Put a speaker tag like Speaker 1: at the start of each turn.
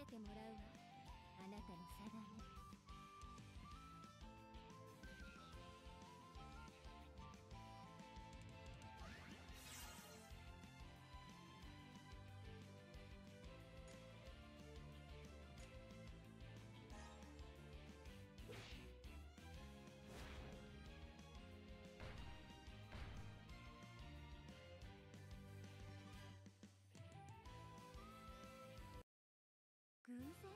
Speaker 1: せてもらうわ。あなたの定め偶然